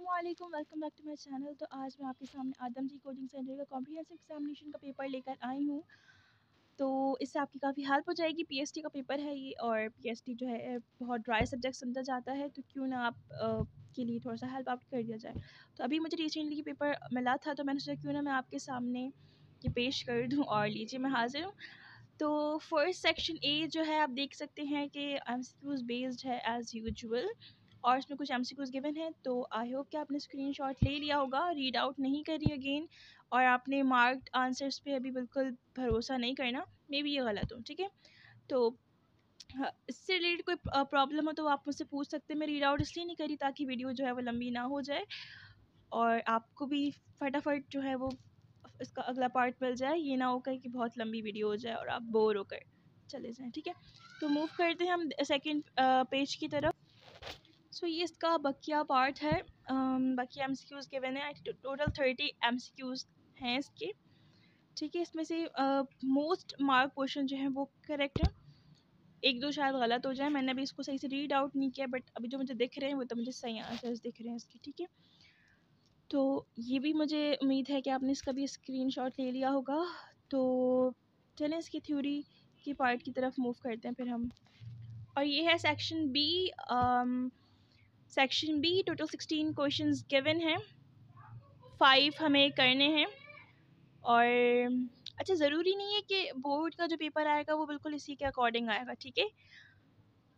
Aslam welcome back to my channel तो आज मैं आपके सामने आदम जी कोचिंग सेंटर का कॉम्प्रीहेंसिव एग्जामिनेशन का पेपर लेकर आई हूँ। तो इससे आपकी काफ़ी हेल्प हो जाएगी। पीएसटी का पेपर है ये और पीएसटी जो है बहुत ड्राई सब्जेक्ट समझा जाता है। तो क्यों ना आप आ, के लिए थोड़ा सा हेल्प आउट कर दिया जाए। तो अभी मुझे रिसेंटली पेपर मिला था तो मैंने सोचा क्यों ना मैं आपके सामने ये पेश कर दूँ और लीजिए मैं हाजिर हूँ। तो फ़र्स्ट सेक्शन ए जो है आप देख सकते हैं कि एम बेस्ड है एज़ यूजल और इसमें कुछ एम गिवन है तो आई होप कि आपने स्क्रीनशॉट ले लिया होगा रीड आउट नहीं करी अगेन और आपने मार्क्ड आंसर्स पे अभी बिल्कुल भरोसा नहीं करना मे बी ये गलत हो, ठीक है? तो इससे रिलेटेड कोई प्रॉब्लम हो तो आप मुझसे पूछ सकते हैं, मैं रीड आउट इसलिए नहीं करी ताकि वीडियो जो है वो लंबी ना हो जाए, और आपको भी फटाफट जो है वो इसका अगला पार्ट मिल जाए, ये ना हो कहीं कि बहुत लंबी वीडियो हो जाए और आप बोर होकर चले जाएँ, ठीक है? तो मूव करते हैं हम सेकेंड पेज की तरफ़। सो so, ये इसका बकिया पार्ट है। बकिया एम सी क्यूज़ गिवन है। Total thirty M C Qs हैं इसके। ठीक है इसमें से मोस्ट मार्क क्वेश्चन जो है वो करेक्ट है। एक दो शायद गलत हो जाए मैंने अभी इसको सही से रीड आउट नहीं किया बट अभी जो मुझे दिख रहे हैं वो तो मुझे सही आंसर्स दिख रहे हैं इसके ठीक है? तो ये भी मुझे उम्मीद है कि आपने इसका भी स्क्रीनशॉट ले लिया होगा। तो चलें इसकी थ्योरी की पार्ट की तरफ़ मूव करते हैं फिर हम। और ये है section B section B total sixteen question given हैं। फाइव हमें करने हैं। और अच्छा ज़रूरी नहीं है कि बोर्ड का जो पेपर आएगा, वो बिल्कुल इसी के अकॉर्डिंग आएगा, ठीक है?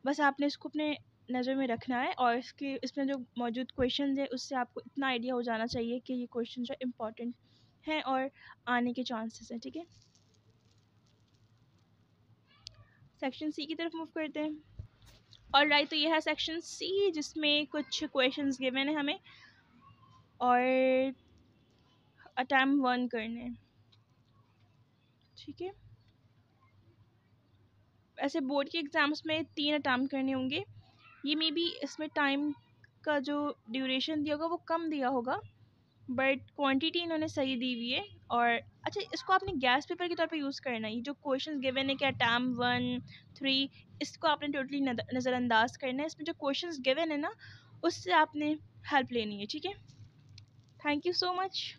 बस आपने इसको अपने नज़र में रखना है और इसके, इसमें जो मौजूद क्वेश्चन है, उससे आपको इतना आइडिया हो जाना चाहिए कि ये क्वेश्चन जो इम्पोर्टेंट हैं और आने के चांसेस हैं, ठीक है? सेक्शन सी की तरफ़ मूव करते हैं। और राइट तो ये है सेक्शन सी जिसमें कुछ क्वेश्चंस गिवन है हमें और अटैम्प वन करने ठीक है? ऐसे बोर्ड के एग्ज़ाम्स में तीन अटैम्प करने होंगे। ये मे बी इसमें टाइम का जो ड्यूरेशन दिया होगा वो कम दिया होगा। बट क्वांटिटी इन्होंने सही दी हुई है और अच्छा इसको आपने गैस पेपर के तौर पे यूज़ करना है। जो क्वेश्चंस गिवन है, क्या टैम वन, थ्री, इसको आपने टोटली नज़रअंदाज करना है। इसमें जो क्वेश्चंस गिवन है ना, उससे आपने हेल्प लेनी है, ठीक है? Thank you so much.